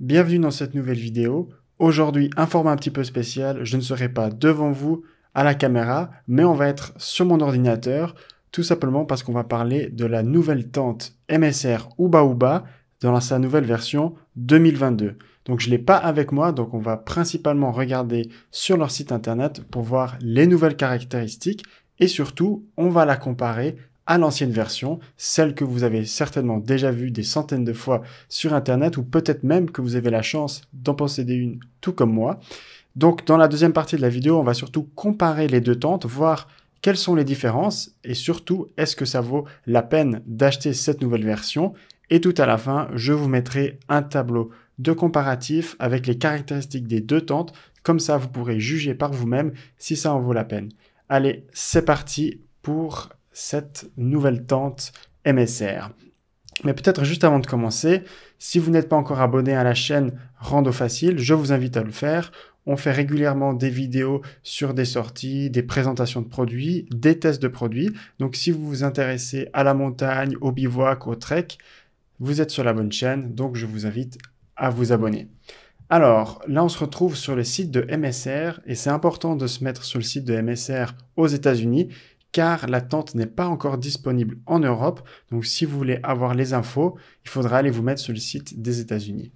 bienvenue dans cette nouvelle vidéo. Aujourd'hui, un format un petit peu spécial, je ne serai pas devant vous à la caméra, mais on va être sur mon ordinateur, tout simplement parce qu'on va parler de la nouvelle tente MSR Uba Uba dans sa nouvelle version 2022. Donc je ne l'ai pas avec moi, donc on va principalement regarder sur leur site internet pour voir les nouvelles caractéristiques et surtout, on va la comparer à l'ancienne version, celle que vous avez certainement déjà vue des centaines de fois sur Internet ou peut-être même que vous avez la chance d'en posséder une tout comme moi. Donc dans la deuxième partie de la vidéo, on va surtout comparer les deux tentes, voir quelles sont les différences et surtout est-ce que ça vaut la peine d'acheter cette nouvelle version. Et tout à la fin, je vous mettrai un tableau de comparatif avec les caractéristiques des deux tentes. Comme ça, vous pourrez juger par vous-même si ça en vaut la peine. Allez, c'est parti pour cette nouvelle tente MSR. Mais peut-être juste avant de commencer, si vous n'êtes pas encore abonné à la chaîne Rando Facile, je vous invite à le faire. On fait régulièrement des vidéos sur des sorties, des présentations de produits, des tests de produits. Donc si vous vous intéressez à la montagne, au bivouac, au trek, vous êtes sur la bonne chaîne. Donc je vous invite à vous abonner. Alors là, on se retrouve sur le site de MSR et c'est important de se mettre sur le site de MSR aux États-Unis car la tente n'est pas encore disponible en Europe. Donc si vous voulez avoir les infos, il faudra aller vous mettre sur le site des États-Unis.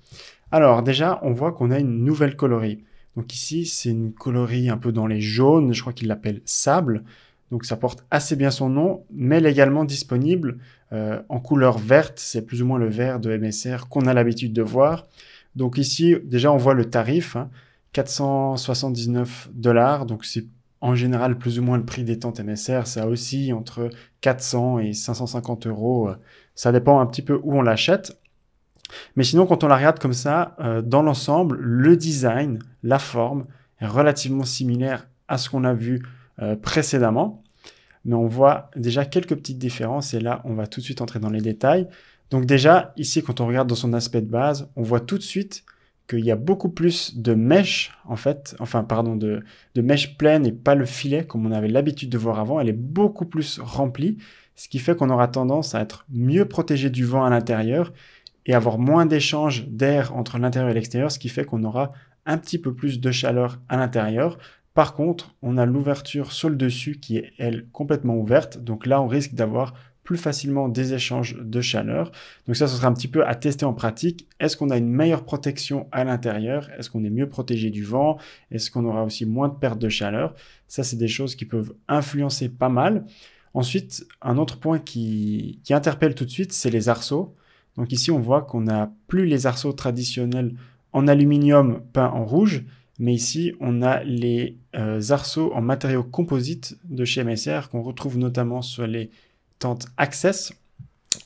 Alors déjà, on voit qu'on a une nouvelle colorie. Donc ici, c'est une colorie un peu dans les jaunes, je crois qu'il l'appelle sable. Donc ça porte assez bien son nom, mais elle est également disponible euh, en couleur verte. C'est plus ou moins le vert de MSR qu'on a l'habitude de voir. Donc ici, déjà, on voit le tarif, 479 hein, dollars. Donc c'est en général plus ou moins le prix des tentes MSR, ça aussi entre 400 et 550 euros. Ça dépend un petit peu où on l'achète. Mais sinon, quand on la regarde comme ça, euh, dans l'ensemble, le design, la forme est relativement similaire à ce qu'on a vu euh, précédemment. Mais on voit déjà quelques petites différences et là, on va tout de suite entrer dans les détails. Donc déjà, ici, quand on regarde dans son aspect de base, on voit tout de suite qu'il y a beaucoup plus de mèches, en fait, enfin, pardon, de, de mèches pleines et pas le filet comme on avait l'habitude de voir avant. Elle est beaucoup plus remplie, ce qui fait qu'on aura tendance à être mieux protégé du vent à l'intérieur et avoir moins d'échanges d'air entre l'intérieur et l'extérieur, ce qui fait qu'on aura un petit peu plus de chaleur à l'intérieur. Par contre, on a l'ouverture sur le dessus qui est, elle, complètement ouverte. Donc là, on risque d'avoir plus facilement des échanges de chaleur. Donc ça, ce sera un petit peu à tester en pratique. Est-ce qu'on a une meilleure protection à l'intérieur? Est-ce qu'on est mieux protégé du vent? Est-ce qu'on aura aussi moins de perte de chaleur? Ça, c'est des choses qui peuvent influencer pas mal. Ensuite, un autre point qui, interpelle tout de suite, c'est les arceaux. Donc ici, on voit qu'on n'a plus les arceaux traditionnels en aluminium peint en rouge, mais ici, on a les euh, arceaux en matériaux composites de chez MSR qu'on retrouve notamment sur les tente Access,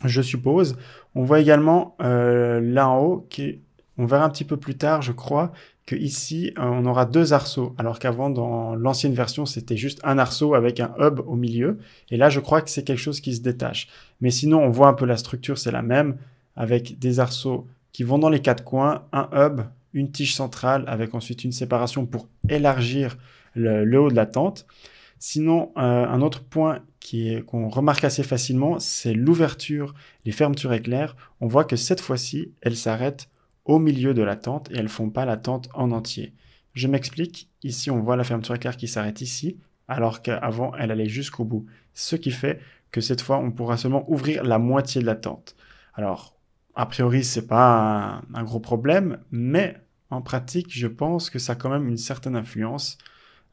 je suppose. On voit également euh, là en haut, qui on verra un petit peu plus tard, je crois, que ici euh, on aura deux arceaux, alors qu'avant dans l'ancienne version c'était juste un arceau avec un hub au milieu. Et là je crois que c'est quelque chose qui se détache. Mais sinon on voit un peu la structure, c'est la même, avec des arceaux qui vont dans les quatre coins, un hub, une tige centrale avec ensuite une séparation pour élargir le, haut de la tente. Sinon, euh, un autre point qu'on remarque assez facilement, c'est l'ouverture, les fermetures éclairs. On voit que cette fois-ci, elles s'arrêtent au milieu de la tente et elles font pas la tente en entier. Je m'explique. Ici, on voit la fermeture éclair qui s'arrête ici, alors qu'avant, elle allait jusqu'au bout. Ce qui fait que cette fois, on pourra seulement ouvrir la moitié de la tente. Alors, a priori, c'est pas un gros problème, mais en pratique, je pense que ça a quand même une certaine influence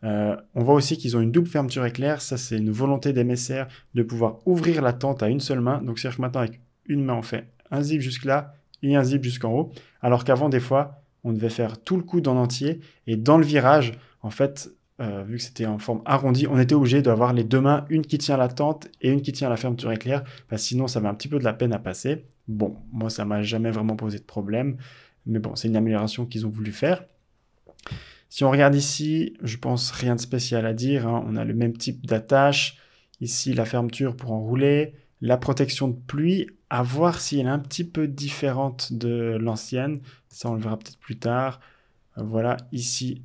euh, on voit aussi qu'ils ont une double fermeture éclair. Ça, c'est une volonté d'MSR de pouvoir ouvrir la tente à une seule main. Donc, c'est-à-dire que maintenant, avec une main, on fait un zip jusque là et un zip jusqu'en haut. Alors qu'avant, des fois, on devait faire tout le coude en entier. Et dans le virage, en fait, euh, vu que c'était en forme arrondie, on était obligé d'avoir les deux mains, une qui tient la tente et une qui tient la fermeture éclair. sinon, ça avait un petit peu de la peine à passer. Bon, moi, ça m'a jamais vraiment posé de problème. Mais bon, c'est une amélioration qu'ils ont voulu faire. Si on regarde ici, je pense rien de spécial à dire. Hein. On a le même type d'attache. Ici, la fermeture pour enrouler. La protection de pluie, à voir si elle est un petit peu différente de l'ancienne. Ça, on le verra peut-être plus tard. Voilà, ici,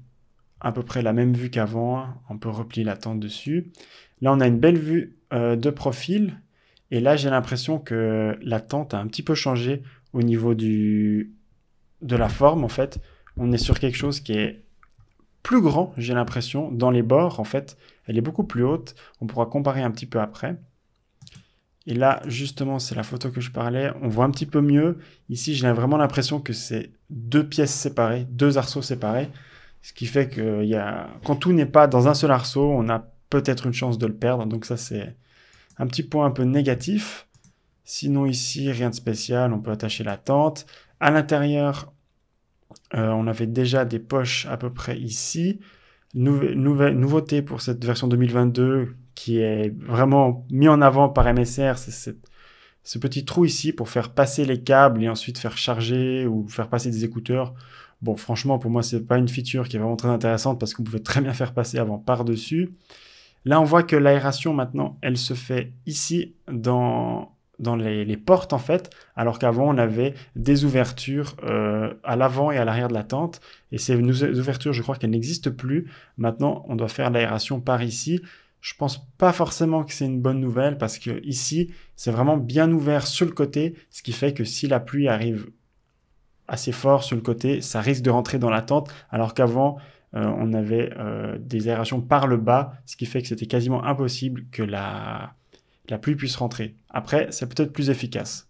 à peu près la même vue qu'avant. On peut replier la tente dessus. Là, on a une belle vue euh, de profil. Et là, j'ai l'impression que la tente a un petit peu changé au niveau du, de la forme, en fait, on est sur quelque chose qui est plus grand, j'ai l'impression, dans les bords, en fait. Elle est beaucoup plus haute. On pourra comparer un petit peu après. Et là, justement, c'est la photo que je parlais. On voit un petit peu mieux. Ici, j'ai vraiment l'impression que c'est deux pièces séparées, deux arceaux séparés. Ce qui fait que y a... quand tout n'est pas dans un seul arceau, on a peut-être une chance de le perdre. Donc ça, c'est un petit point un peu négatif. Sinon, ici, rien de spécial. On peut attacher la tente. À l'intérieur, euh, on avait déjà des poches à peu près ici. nouvelle, nouveauté pour cette version 2022 qui est vraiment mis en avant par MSR, c'est ce petit trou ici pour faire passer les câbles et ensuite faire charger ou faire passer des écouteurs. Bon, franchement, pour moi, c'est pas une feature qui est vraiment très intéressante parce qu'on pouvait très bien faire passer avant par-dessus. Là, on voit que l'aération maintenant, elle se fait ici dans dans les, portes en fait, alors qu'avant on avait des ouvertures euh, à l'avant et à l'arrière de la tente. Et ces ouvertures, je crois qu'elles n'existent plus. Maintenant, on doit faire l'aération par ici. Je pense pas forcément que c'est une bonne nouvelle parce que ici, c'est vraiment bien ouvert sur le côté, ce qui fait que si la pluie arrive assez fort sur le côté, ça risque de rentrer dans la tente, alors qu'avant, euh, on avait euh, des aérations par le bas, ce qui fait que c'était quasiment impossible que la, la pluie puisse rentrer. Après, c'est peut-être plus efficace.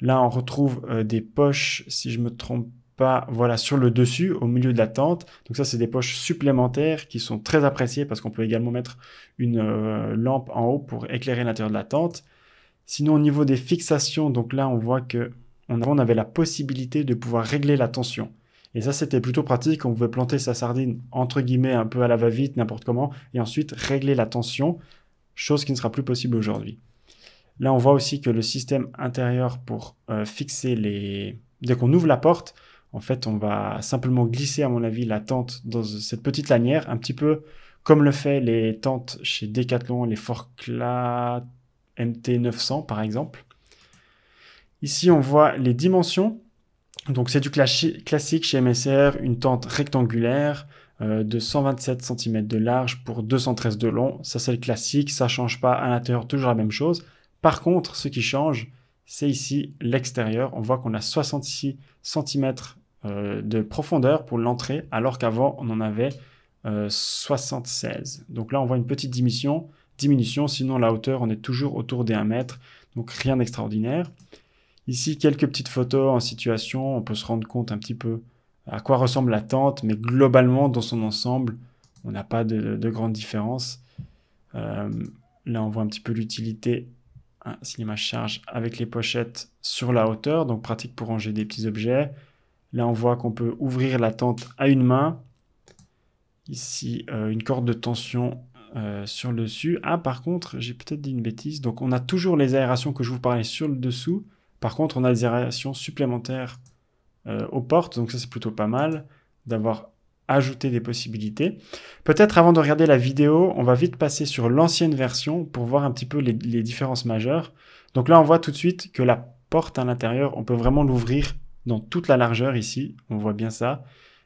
Là, on retrouve euh, des poches, si je me trompe pas, voilà, sur le dessus, au milieu de la tente. Donc ça, c'est des poches supplémentaires qui sont très appréciées parce qu'on peut également mettre une euh, lampe en haut pour éclairer l'intérieur de la tente. Sinon, au niveau des fixations, donc là, on voit que on avait la possibilité de pouvoir régler la tension. Et ça, c'était plutôt pratique. On pouvait planter sa sardine, entre guillemets, un peu à la va-vite, n'importe comment, et ensuite régler la tension chose qui ne sera plus possible aujourd'hui. Là, on voit aussi que le système intérieur pour euh, fixer les... Dès qu'on ouvre la porte, en fait, on va simplement glisser, à mon avis, la tente dans cette petite lanière, un petit peu comme le fait les tentes chez Decathlon, les Forclaz MT900 par exemple. Ici, on voit les dimensions. Donc, c'est du classique chez MSR, une tente rectangulaire, de 127 cm de large pour 213 de long. Ça, c'est le classique. Ça change pas à l'intérieur, toujours la même chose. Par contre, ce qui change, c'est ici l'extérieur. On voit qu'on a 66 cm euh, de profondeur pour l'entrée, alors qu'avant, on en avait 76. Euh, Donc là, on voit une petite diminution. Diminution, sinon la hauteur, on est toujours autour des 1 mètre. Donc rien d'extraordinaire. Ici, quelques petites photos en situation. On peut se rendre compte un petit peu à quoi ressemble la tente, mais globalement, dans son ensemble, on n'a pas de, grande différence. Euh, là, on voit un petit peu l'utilité cinéma charge avec les pochettes sur la hauteur, donc pratique pour ranger des petits objets. Là, on voit qu'on peut ouvrir la tente à une main. Ici, euh, une corde de tension euh, sur le dessus. Ah, par contre, j'ai peut-être dit une bêtise. Donc, on a toujours les aérations que je vous parlais sur le dessous. Par contre, on a des aérations supplémentaires euh, aux portes. Donc ça, c'est plutôt pas mal d'avoir ajouté des possibilités. Peut-être avant de regarder la vidéo, on va vite passer sur l'ancienne version pour voir un petit peu les, différences majeures. Donc là, on voit tout de suite que la porte à l'intérieur, on peut vraiment l'ouvrir dans toute la largeur ici. On voit bien ça.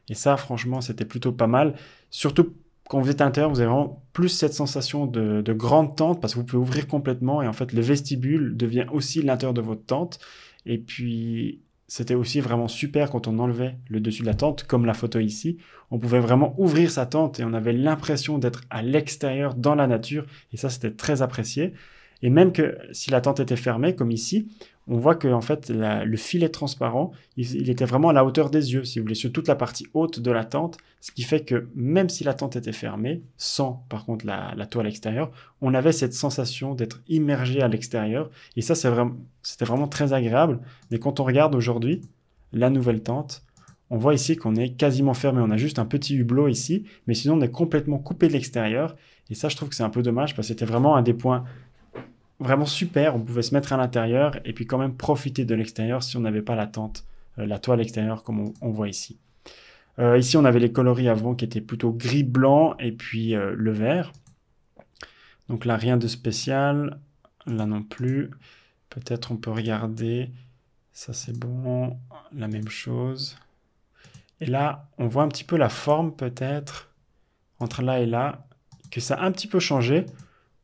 Et ça, franchement, c'était plutôt pas mal. Surtout quand vous êtes à l'intérieur, vous avez vraiment plus cette sensation de, de, grande tente parce que vous pouvez ouvrir complètement et en fait, le vestibule devient aussi l'intérieur de votre tente. Et puis, c'était aussi vraiment super quand on enlevait le dessus de la tente, comme la photo ici. On pouvait vraiment ouvrir sa tente et on avait l'impression d'être à l'extérieur, dans la nature. Et ça, c'était très apprécié. Et même que si la tente était fermée, comme ici, on voit que en fait le filet transparent, il, était vraiment à la hauteur des yeux, si vous voulez, sur toute la partie haute de la tente, ce qui fait que même si la tente était fermée, sans par contre la, toile extérieure, on avait cette sensation d'être immergé à l'extérieur, et ça c'était vraiment très agréable. Mais quand on regarde aujourd'hui la nouvelle tente, on voit ici qu'on est quasiment fermé, on a juste un petit hublot ici, mais sinon on est complètement coupé de l'extérieur, et ça je trouve que c'est un peu dommage parce que c'était vraiment un des points vraiment super. On pouvait se mettre à l'intérieur et puis quand même profiter de l'extérieur si on n'avait pas la tente, euh, la toile extérieure comme on, voit ici. Euh, ici, on avait les coloris avant qui étaient plutôt gris-blanc et puis euh, le vert. Donc là, rien de spécial. Là non plus. Peut-être on peut regarder. Ça, c'est bon. La même chose. Et là, on voit un petit peu la forme peut-être entre là et là, que ça a un petit peu changé.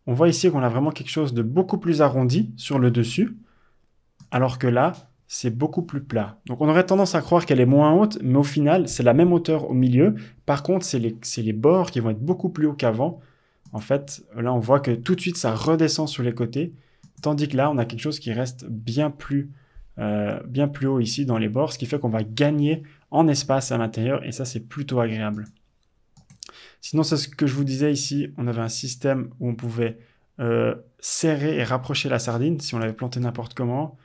On voit ici qu'on a vraiment quelque chose de beaucoup plus arrondi sur le dessus, alors que là, c'est beaucoup plus plat. Donc on aurait tendance à croire qu'elle est moins haute, mais au final, c'est la même hauteur au milieu. Par contre, c'est les, bords qui vont être beaucoup plus hauts qu'avant. En fait, là, on voit que tout de suite, ça redescend sur les côtés. Tandis que là, on a quelque chose qui reste bien plus, euh, bien plus haut ici dans les bords, ce qui fait qu'on va gagner en espace à l'intérieur, et ça, c'est plutôt agréable. Sinon, c'est ce que je vous disais ici, on avait un système où on pouvait euh, serrer et rapprocher la sardine si on l'avait planté n'importe comment.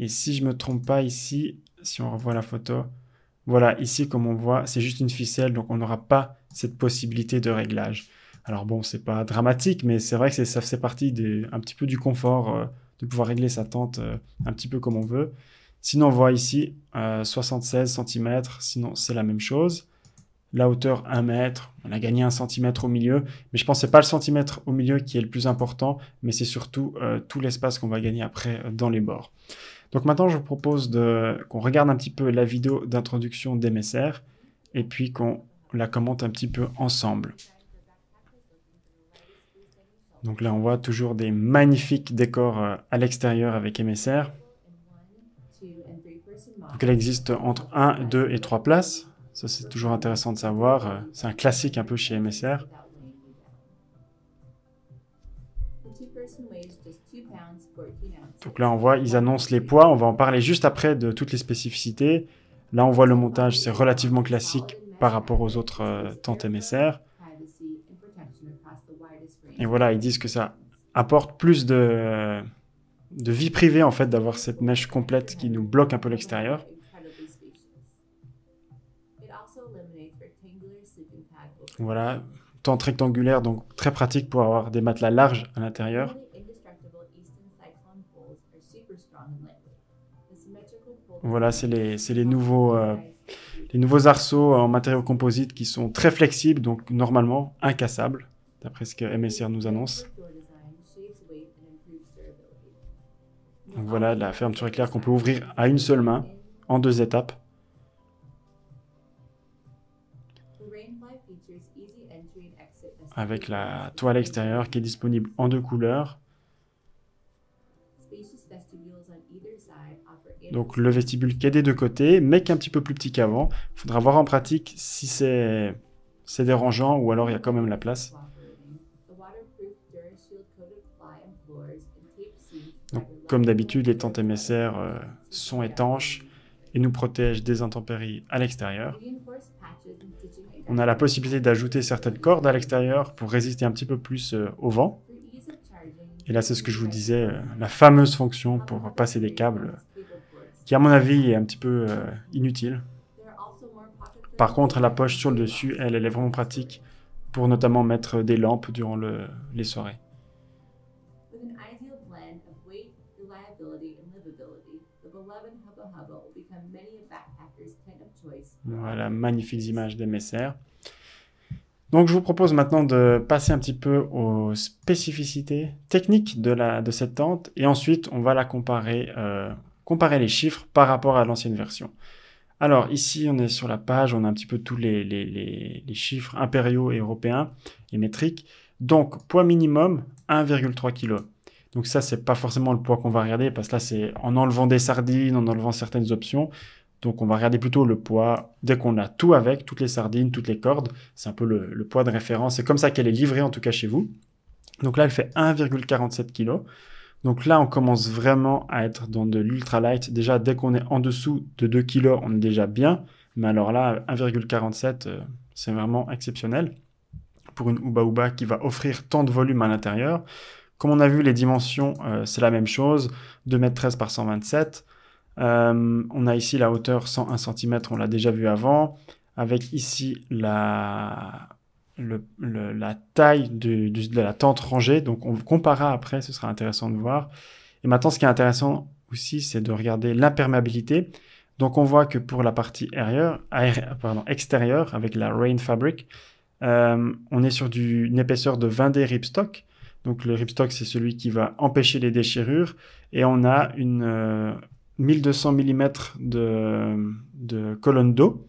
Et si je me trompe pas ici, si on revoit la photo, voilà, ici comme on voit, c'est juste une ficelle, donc on n'aura pas cette possibilité de réglage. Alors bon, c'est pas dramatique, mais c'est vrai que ça fait partie un petit peu du confort euh, de pouvoir régler sa tente euh, un petit peu comme on veut. Sinon, on voit ici 76 cm, sinon c'est la même chose la hauteur 1 mètre, on a gagné un centimètre au milieu, mais je pense que c'est pas le centimètre au milieu qui est le plus important, mais c'est surtout euh, tout l'espace qu'on va gagner après euh, dans les bords. Donc maintenant, je vous propose qu'on regarde un petit peu la vidéo d'introduction d'MSR et puis qu'on la commente un petit peu ensemble. Donc là, on voit toujours des magnifiques décors euh, à l'extérieur avec MSR. Donc elle existe entre 1, 2 et 3 places. Ça, c'est toujours intéressant de savoir. Euh, c'est un classique un peu chez MSR. Donc là, on voit, ils annoncent les poids. On va en parler juste après de toutes les spécificités. Là, on voit le montage, c'est relativement classique par rapport aux autres euh, tentes MSR. Et voilà, ils disent que ça apporte plus de, de vie privée, en fait, d'avoir cette mèche complète qui nous bloque un peu l'extérieur. Voilà, tente rectangulaire, donc très pratique pour avoir des matelas larges à l'intérieur. Voilà, c'est les, les, nouveaux, euh, les nouveaux arceaux en matériaux composites qui sont très flexibles, donc normalement incassables, d'après ce que MSR nous annonce. Donc voilà, la fermeture éclair qu'on peut ouvrir à une seule main, en deux étapes. Avec la toile extérieure qui est disponible en deux couleurs. Donc le vestibule qui est des deux côtés, mais qui est un petit peu plus petit qu'avant. Il faudra voir en pratique si c'est dérangeant ou alors il y a quand même la place. Donc, comme d'habitude, les tentes MSR euh, sont étanches et nous protègent des intempéries à l'extérieur. On a la possibilité d'ajouter certaines cordes à l'extérieur pour résister un petit peu plus euh, au vent. Et là, c'est ce que je vous disais, euh, la fameuse fonction pour passer des câbles, qui à mon avis est un petit peu euh, inutile. Par contre, la poche sur le dessus, elle, elle est vraiment pratique pour notamment mettre des lampes durant les soirées. Voilà, magnifiques images d'MSR. Donc je vous propose maintenant de passer un petit peu aux spécificités techniques de, cette tente et ensuite on va la comparer, euh, comparer les chiffres par rapport à l'ancienne version. Alors ici on est sur la page, on a un petit peu tous les chiffres impériaux et européens et métriques. Donc poids minimum 1,3 kg. Donc ça c'est pas forcément le poids qu'on va regarder parce que là c'est en enlevant des sardines, en enlevant certaines options. Donc on va regarder plutôt le poids dès qu'on a tout avec, toutes les sardines, toutes les cordes. C'est un peu le, poids de référence. C'est comme ça qu'elle est livrée en tout cas chez vous. Donc là, elle fait 1,47 kg. Donc là, on commence vraiment à être dans de l'ultra light. Déjà, dès qu'on est en dessous de 2 kg, on est déjà bien. Mais alors là, 1,47, euh, c'est vraiment exceptionnel pour une Uba Uba qui va offrir tant de volume à l'intérieur. Comme on a vu, les dimensions, euh, c'est la même chose. 2m13 par 127. Euh, on a ici la hauteur 101 cm, on l'a déjà vu avant, avec ici la, la taille de, la tente rangée. Donc on comparera après, ce sera intéressant de voir. Et maintenant, ce qui est intéressant aussi, c'est de regarder l'imperméabilité. Donc on voit que pour la partie extérieure, avec la Rain Fabric, euh, on est sur du, une épaisseur de 20D ripstock. Donc le ripstock, c'est celui qui va empêcher les déchirures. Et on a une, euh, 1200 mm de, colonne d'eau.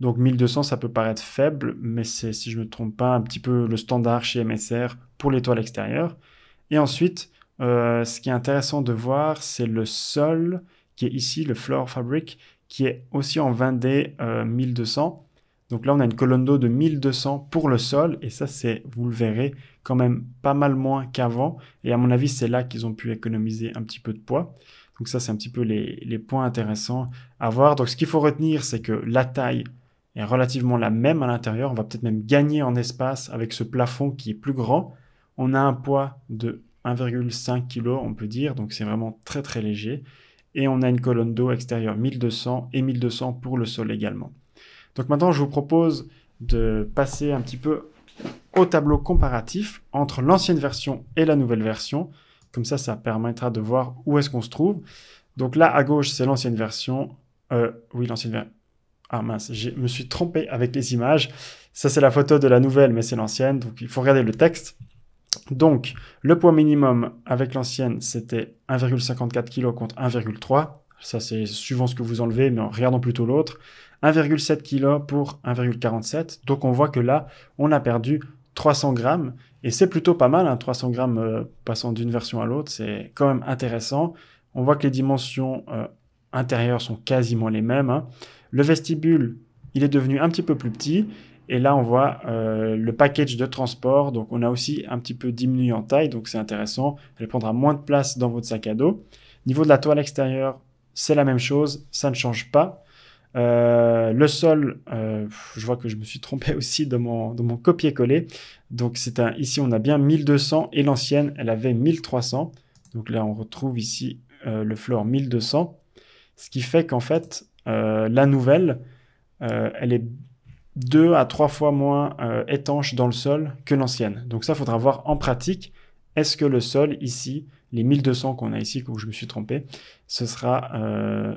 Donc 1200, ça peut paraître faible, mais c'est, si je ne me trompe pas, un petit peu le standard chez MSR pour l'étoile extérieure. Et ensuite, euh, ce qui est intéressant de voir, c'est le sol qui est ici le Floor Fabric, qui est aussi en 20D 1200. Donc là, on a une colonne d'eau de 1200 pour le sol, et ça, c'est, vous le verrez, quand même pas mal moins qu'avant. Et à mon avis, c'est là qu'ils ont pu économiser un petit peu de poids. Donc ça, c'est un petit peu les, points intéressants à voir. Donc ce qu'il faut retenir, c'est que la taille est relativement la même à l'intérieur. On va peut-être même gagner en espace avec ce plafond qui est plus grand. On a un poids de 1,5 kg, on peut dire, donc c'est vraiment très très léger. Et on a une colonne d'eau extérieure 1200 et 1200 pour le sol également. Donc maintenant, je vous propose de passer un petit peu au tableau comparatif entre l'ancienne version et la nouvelle version. Comme ça, ça permettra de voir où est-ce qu'on se trouve. Donc là, à gauche, c'est l'ancienne version. Euh, oui, l'ancienne version. Ah mince, je me suis trompé avec les images. Ça, c'est la photo de la nouvelle, mais c'est l'ancienne. Donc, il faut regarder le texte. Donc, le poids minimum avec l'ancienne, c'était 1,54 kg contre 1,3. Ça, c'est suivant ce que vous enlevez, mais en plutôt l'autre. 1,7 kg pour 1,47. Donc, on voit que là, on a perdu 300 grammes. Et c'est plutôt pas mal, hein, 300 grammes euh, passant d'une version à l'autre. C'est quand même intéressant. On voit que les dimensions euh, intérieures sont quasiment les mêmes. Hein. Le vestibule, il est devenu un petit peu plus petit. Et là, on voit euh, le package de transport. Donc, on a aussi un petit peu diminué en taille. Donc, c'est intéressant. Elle prendra moins de place dans votre sac à dos. Niveau de la toile extérieure, c'est la même chose. Ça ne change pas. Euh, le sol, euh, je vois que je me suis trompé aussi dans mon, copier-coller. Donc, c'est un, ici, on a bien 1200 et l'ancienne, elle avait 1300. Donc là, on retrouve ici le floor 1200. Ce qui fait qu'en fait, la nouvelle, elle est deux à trois fois moins euh, étanche dans le sol que l'ancienne. Donc ça, faudra voir en pratique, est-ce que le sol ici, les 1200 qu'on a ici, où je me suis trompé, ce sera euh,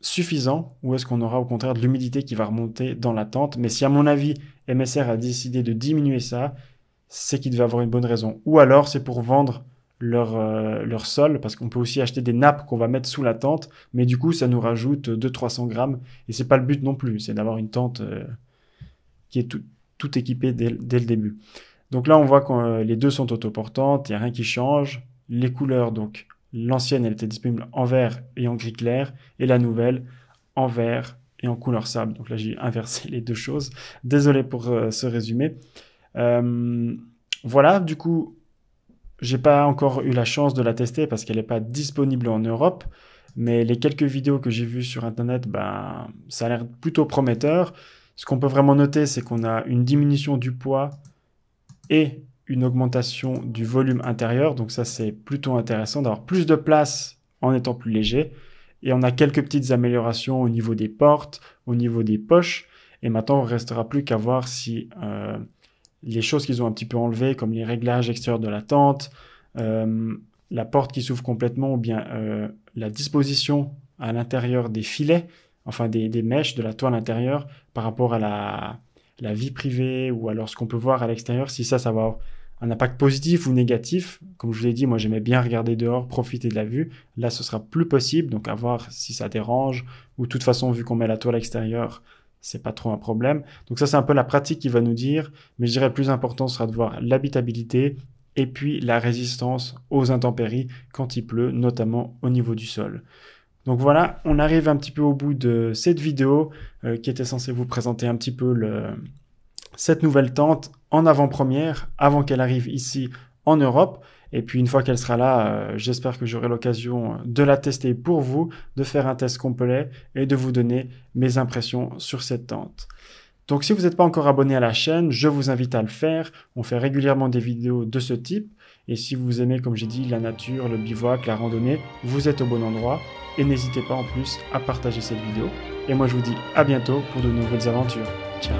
suffisant ou est-ce qu'on aura au contraire de l'humidité qui va remonter dans la tente Mais si à mon avis, MSR a décidé de diminuer ça, c'est qu'il devait avoir une bonne raison. Ou alors c'est pour vendre leur, euh, leur sol, parce qu'on peut aussi acheter des nappes qu'on va mettre sous la tente, mais du coup ça nous rajoute 200-300 grammes, et c'est pas le but non plus, c'est d'avoir une tente qui est tout, tout équipé dès, dès, le début. Donc là, on voit que euh, les deux sont autoportantes, il n'y a rien qui change. Les couleurs, donc l'ancienne, elle était disponible en vert et en gris clair, et la nouvelle en vert et en couleur sable. Donc là, j'ai inversé les deux choses. Désolé pour euh, ce résumé. Euh, voilà, du coup, j'ai pas encore eu la chance de la tester parce qu'elle n'est pas disponible en Europe. Mais les quelques vidéos que j'ai vues sur Internet, ben, ça a l'air plutôt prometteur. Ce qu'on peut vraiment noter, c'est qu'on a une diminution du poids et une augmentation du volume intérieur. Donc ça, c'est plutôt intéressant d'avoir plus de place en étant plus léger. Et on a quelques petites améliorations au niveau des portes, au niveau des poches. Et maintenant, on restera plus qu'à voir si euh, les choses qu'ils ont un petit peu enlevées, comme les réglages extérieurs de la tente, euh, la porte qui s'ouvre complètement, ou bien euh, la disposition à l'intérieur des filets, enfin des, mèches de la toile intérieure par rapport à la, la vie privée ou alors ce qu'on peut voir à l'extérieur, si ça, ça va un impact positif ou négatif. Comme je vous l'ai dit, moi j'aimais bien regarder dehors, profiter de la vue. Là, ce sera plus possible, donc à voir si ça dérange ou de toute façon, vu qu'on met la toile extérieure, c'est pas trop un problème. Donc ça, c'est un peu la pratique qui va nous dire, mais je dirais le plus important sera de voir l'habitabilité et puis la résistance aux intempéries quand il pleut, notamment au niveau du sol. Donc voilà, on arrive un petit peu au bout de cette vidéo euh, qui était censée vous présenter un petit peu cette nouvelle tente en avant-première avant qu'elle arrive ici en Europe. Et puis une fois qu'elle sera là, euh, j'espère que j'aurai l'occasion de la tester pour vous, de faire un test complet et de vous donner mes impressions sur cette tente. Donc si vous n'êtes pas encore abonné à la chaîne, je vous invite à le faire. On fait régulièrement des vidéos de ce type. Et si vous aimez, comme j'ai dit, la nature, le bivouac, la randonnée, vous êtes au bon endroit. Et n'hésitez pas en plus à partager cette vidéo. Et moi je vous dis à bientôt pour de nouvelles aventures. Ciao